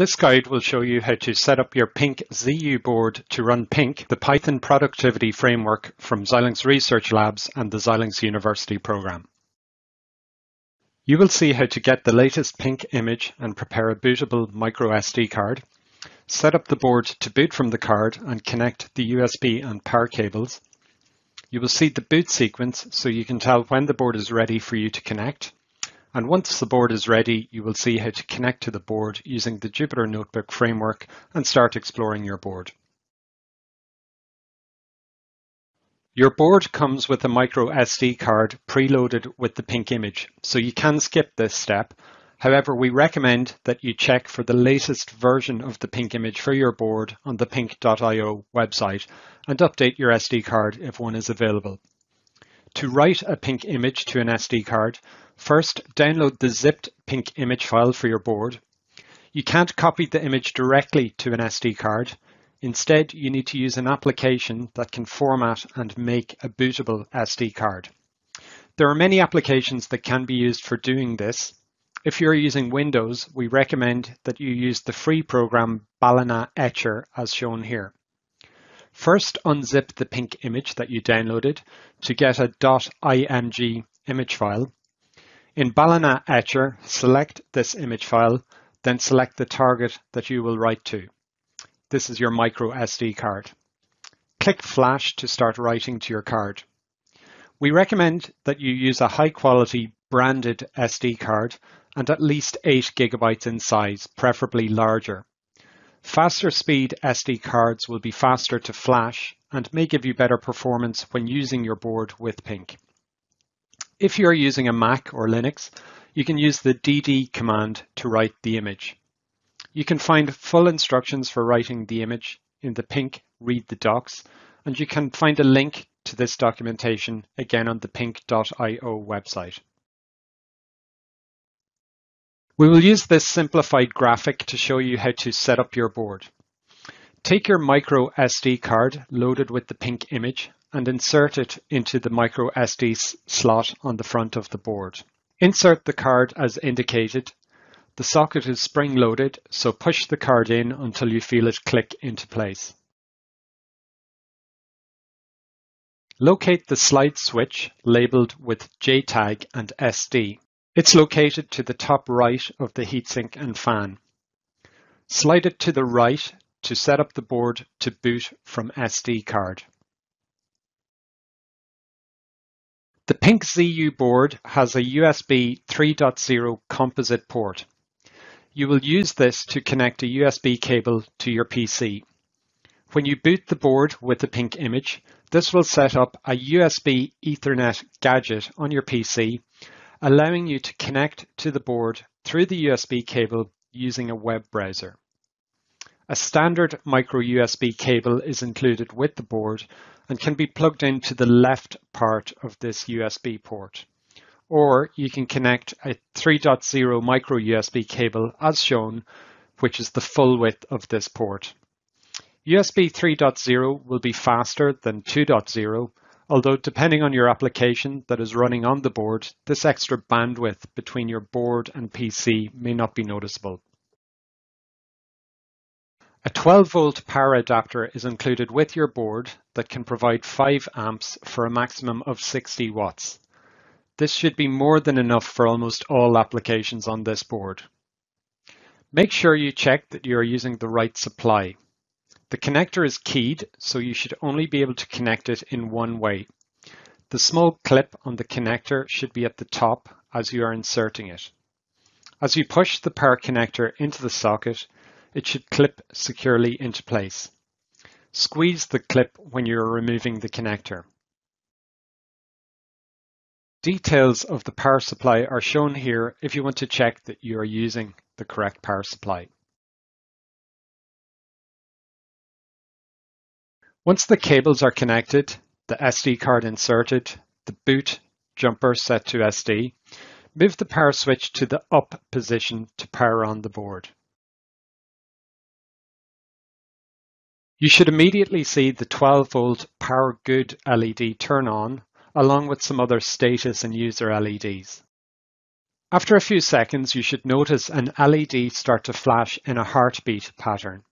This guide will show you how to set up your Pink ZU board to run PYNQ, the Python productivity framework from Xilinx Research Labs and the Xilinx University program. You will see how to get the latest PYNQ image and prepare a bootable micro SD card, set up the board to boot from the card and connect the USB and power cables. You will see the boot sequence so you can tell when the board is ready for you to connect and once the board is ready, you will see how to connect to the board using the Jupyter Notebook framework and start exploring your board. Your board comes with a micro SD card preloaded with the PYNQ image, so you can skip this step. However, we recommend that you check for the latest version of the PYNQ image for your board on the pynq.io website and update your SD card if one is available. To write a pink image to an SD card, First, download the zipped PYNQ image file for your board. You can't copy the image directly to an SD card. Instead, you need to use an application that can format and make a bootable SD card. There are many applications that can be used for doing this. If you're using Windows, we recommend that you use the free program Balena Etcher as shown here. First, unzip the PYNQ image that you downloaded to get a .img image file. In Balena Etcher, select this image file, then select the target that you will write to. This is your micro SD card. Click Flash to start writing to your card. We recommend that you use a high quality branded SD card and at least 8 gigabytes in size, preferably larger. Faster speed SD cards will be faster to flash and may give you better performance when using your board with PYNQ. If you're using a Mac or Linux, you can use the dd command to write the image. You can find full instructions for writing the image in the PYNQ Read the Docs, and you can find a link to this documentation again on the pynq.io website. We will use this simplified graphic to show you how to set up your board. Take your micro SD card loaded with the PYNQ image and insert it into the micro SD slot on the front of the board. Insert the card as indicated. The socket is spring loaded, so push the card in until you feel it click into place. Locate the slide switch labeled with JTAG and SD. It's located to the top right of the heatsink and fan. Slide it to the right to set up the board to boot from SD card. The PYNQ-ZU board has a USB 3.0 composite port. You will use this to connect a USB cable to your PC. When you boot the board with the PYNQ image, this will set up a USB Ethernet gadget on your PC, allowing you to connect to the board through the USB cable using a web browser. A standard micro USB cable is included with the board and can be plugged into the left part of this USB port. Or you can connect a 3.0 micro USB cable as shown, which is the full width of this port. USB 3.0 will be faster than 2.0, although depending on your application that is running on the board, this extra bandwidth between your board and PC may not be noticeable. A 12 volt power adapter is included with your board that can provide 5 amps for a maximum of 60 watts. This should be more than enough for almost all applications on this board. Make sure you check that you are using the right supply. The connector is keyed, so you should only be able to connect it in one way. The small clip on the connector should be at the top as you are inserting it. As you push the power connector into the socket, it should clip securely into place. Squeeze the clip when you are removing the connector. Details of the power supply are shown here if you want to check that you are using the correct power supply. Once the cables are connected, the SD card inserted, the boot jumper set to SD, move the power switch to the up position to power on the board. You should immediately see the 12 volt power good LED turn on along with some other status and user LEDs. After a few seconds, you should notice an LED start to flash in a heartbeat pattern.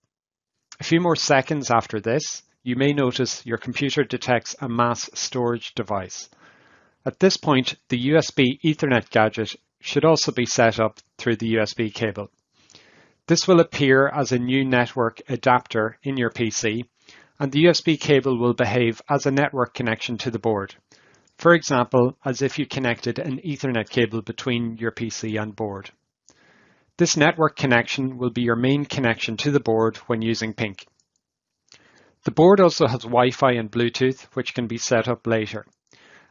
A few more seconds after this, you may notice your computer detects a mass storage device. At this point, the USB Ethernet gadget should also be set up through the USB cable. This will appear as a new network adapter in your PC, and the USB cable will behave as a network connection to the board. For example, as if you connected an Ethernet cable between your PC and board. This network connection will be your main connection to the board when using PYNQ. The board also has Wi-Fi and Bluetooth, which can be set up later.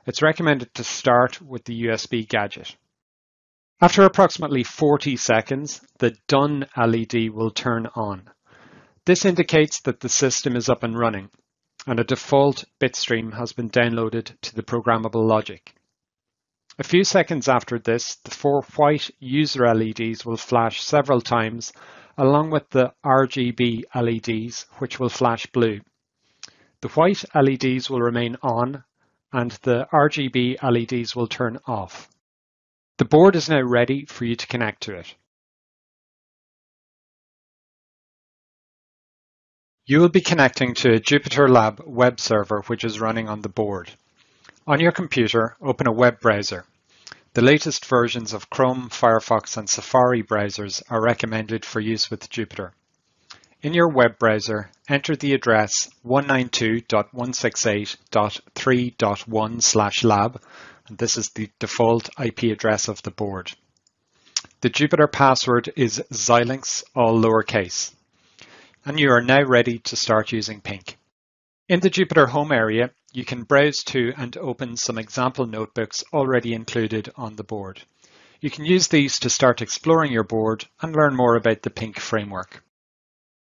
It's recommended to start with the USB gadget. After approximately 40 seconds, the Done LED will turn on. This indicates that the system is up and running, and a default bitstream has been downloaded to the programmable logic. A few seconds after this, the four white user LEDs will flash several times, along with the RGB LEDs, which will flash blue. The white LEDs will remain on, and the RGB LEDs will turn off. The board is now ready for you to connect to it. You will be connecting to a Jupyter Lab web server which is running on the board. On your computer, open a web browser. The latest versions of Chrome, Firefox and Safari browsers are recommended for use with Jupyter. In your web browser, enter the address 192.168.3.1 lab and this is the default IP address of the board. The Jupyter password is Xilinx, all lowercase. And you are now ready to start using PYNQ. In the Jupyter Home area, you can browse to and open some example notebooks already included on the board. You can use these to start exploring your board and learn more about the PYNQ framework.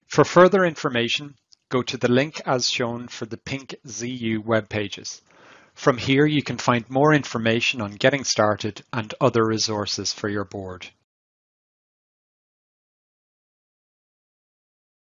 For further information, go to the link as shown for the Pink ZU web pages. From here you can find more information on getting started and other resources for your board.